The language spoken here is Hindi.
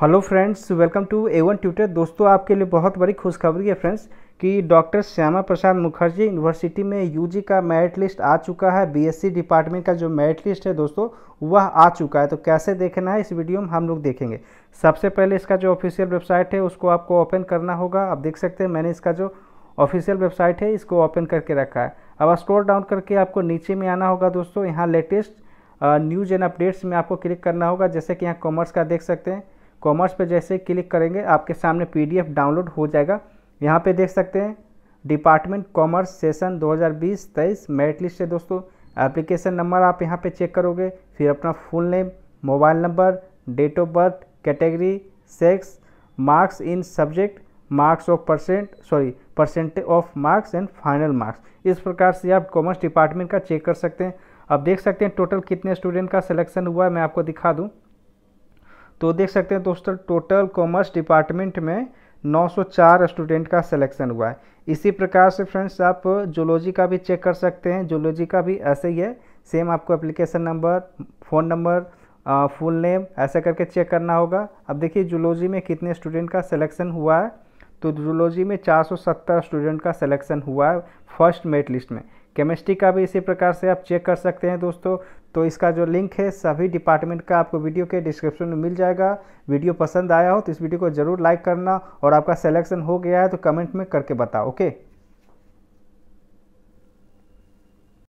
Hello friends, welcome to A one tutor. दोस्तों, आपके लिए बहुत बड़ी खुशखबरी है फ्रेंड्स कि डॉक्टर श्यामा प्रसाद मुखर्जी यूनिवर्सिटी में यूजी का मेरिट लिस्ट आ चुका है। बीएससी डिपार्टमेंट का जो मेरिट लिस्ट है दोस्तों, वह आ चुका है। तो कैसे देखना है इस वीडियो में, हम लोग देखेंगे। सबसे पहले इसका जो ऑफिशियल वेबसाइट है, उसको आपको ओपन करना होगा। आप देख सकते हैं, मैंने इसका जो ऑफिशियल वेबसाइट है, इसको ओपन करके रखा है। अब स्टोर डाउन करके आपको नीचे में आना होगा दोस्तों। यहाँ लेटेस्ट न्यूज़ एंड अपडेट्स में आपको क्लिक करना होगा। जैसे कि यहाँ कॉमर्स का देख सकते हैं। कॉमर्स पे जैसे क्लिक करेंगे, आपके सामने पीडीएफ डाउनलोड हो जाएगा। यहाँ पे देख सकते हैं, department commerce session 2020-23 merit list है दोस्तों। एप्लीकेशन नंबर आप यहाँ पे चेक करोगे, फिर अपना full name, mobile number, date of birth, category, sex, marks in subject, marks of percent, sorry percent of marks and final marks. इस प्रकार से आप कॉमर्स डिपार्टमेंट का चेक कर सकते हैं। अब देख सकते हैं, टोटल कितने स्टूडेंट का सिलेक्शन हुआ है, मैं आपको दिखा दूँ। तो देख सकते हैं दोस्तों टोटल कॉमर्स डिपार्टमेंट में 904 स्टूडेंट का सिलेक्शन हुआ है। इसी प्रकार से फ्रेंड्स आप जोलॉजी का भी चेक कर सकते हैं। जोलॉजी का भी ऐसे ही है। सेम आपको application number phone number full name ऐसा करके चेक करना होगा। अब देखिए जूलॉजी में कितने स्टूडेंट का सिलेक्शन हुआ है? तो जूलॉजी में 470 स्टूडेंट का सिलेक्शन हुआ है फ़र्स्ट मेरिट लिस्ट में। केमिस्ट्री का भी इसी प्रकार से आप चेक कर सकते हैं दोस्तों। तो इसका जो लिंक है, सभी डिपार्टमेंट का आपको वीडियो के डिस्क्रिप्शन में मिल जाएगा। वीडियो पसंद आया हो तो इस वीडियो को ज़रूर लाइक करना और आपका सिलेक्शन हो गया है तो कमेंट में करके बताओ ओके